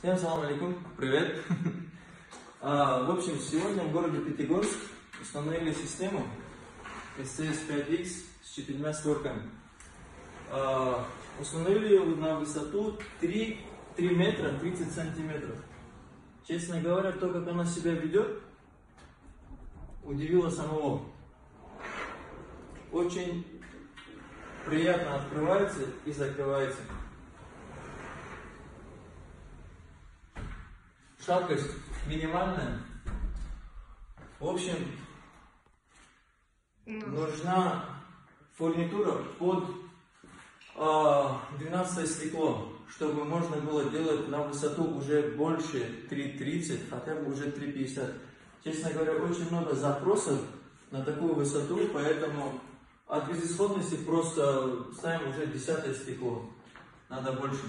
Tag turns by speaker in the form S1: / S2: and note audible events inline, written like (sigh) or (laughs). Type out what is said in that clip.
S1: Всем салам алейкум, привет. (laughs) А, в общем, сегодня в городе Пятигорск установили систему SCS-5X с четырьмя створками. А, установили ее на высоту 3, 3 метра 30 сантиметров. Честно говоря, то, как она себя ведет, удивило самого. Очень приятно открывается и закрывается. Шаткость минимальная. В общем, нужна фурнитура под э, 12 стекло, чтобы можно было делать на высоту уже больше 3,30, хотя бы уже 3,50. Честно говоря, очень много запросов на такую высоту, поэтому от безысходности просто ставим уже 10 стекло. Надо больше.